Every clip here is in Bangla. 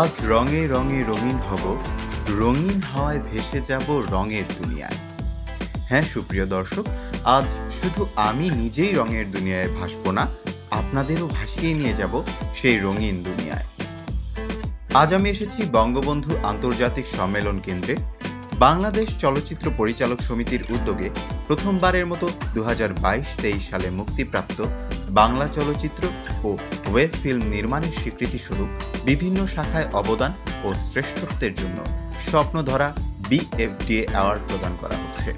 আজ রঙে রঙে রঙিন হব, রঙিন হয় ভেসে যাব রঙের দুনিয়ায়। হ্যাঁ সুপ্রিয় দর্শক, আজ শুধু আমি নিজেই রঙের দুনিয়ায় ভাসবো না, আপনাদেরও ভাসিয়ে নিয়ে যাব সেই রঙিন দুনিয়ায়। আজ আমি এসেছি বঙ্গবন্ধু আন্তর্জাতিক সম্মেলন কেন্দ্রে বাংলাদেশ চলচ্চিত্র পরিচালক সমিতির উদ্যোগে প্রথমবারের মতো দু হাজার সালে মুক্তিপ্রাপ্ত বাংলা চলচ্চিত্র ও ওয়েব ফিল্ম নির্মাণের স্বীকৃতিস্বরূপ বিভিন্ন শাখায় অবদান ও শ্রেষ্ঠত্বের জন্য স্বপ্ন ধরা বিএফডিএ অ্যাওয়ার্ড প্রদান করা হচ্ছে।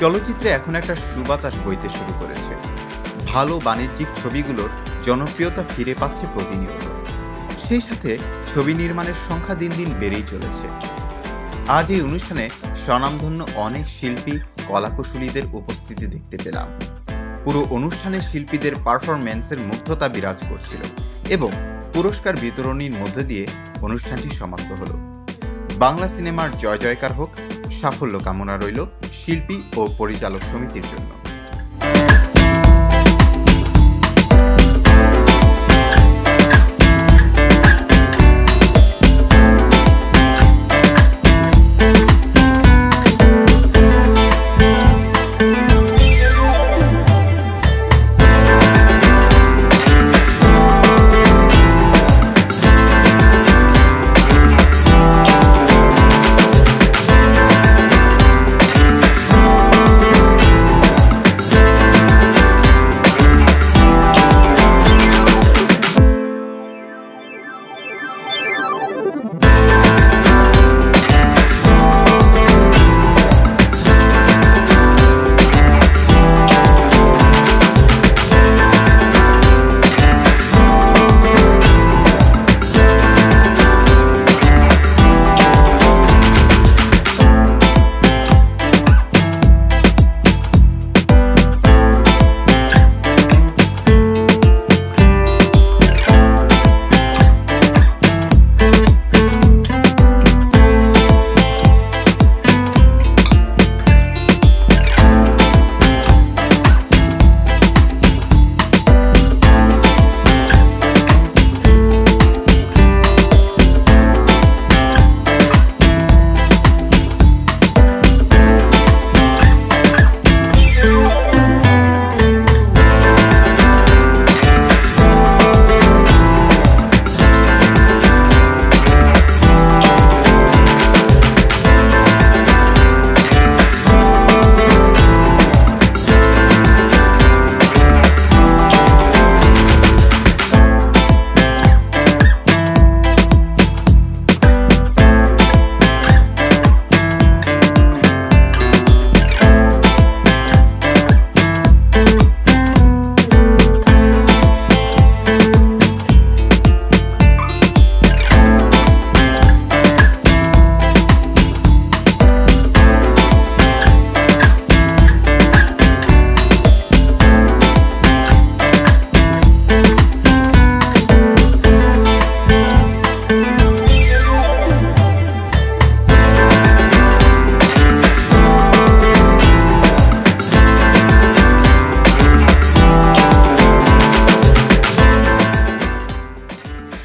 চলচ্চিত্রে এখন একটা সুবাতাস বইতে শুরু করেছে। ভালো বাণিজ্যিক ছবিগুলোর জনপ্রিয়তা ফিরে পাচ্ছে প্রতিনিয়ত। সেই সাথে ছবি নির্মাণের সংখ্যা দিন দিন বেড়েই চলেছে। আজ এই অনুষ্ঠানে স্বনামধন্য অনেক শিল্পী, কলাকুশলীদের উপস্থিতি দেখতে পেলাম। পুরো অনুষ্ঠানে শিল্পীদের পারফরম্যান্সের মুগ্ধতা বিরাজ করছিল এবং পুরস্কার বিতরণীর মধ্যে দিয়ে অনুষ্ঠানটি সমাপ্ত হল। বাংলা সিনেমার জয় জয়কার হোক, সাফল্য কামনা রইল শিল্পী ও পরিচালক সমিতির জন্য।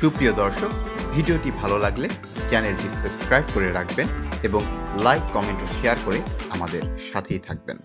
সুপ্রিয় দর্শক, ভিডিওটি ভালো লাগলে চ্যানেলটি সাবস্ক্রাইব করে রাখবেন এবং লাইক, কমেন্ট ও শেয়ার করে আমাদের সাথেই থাকবেন।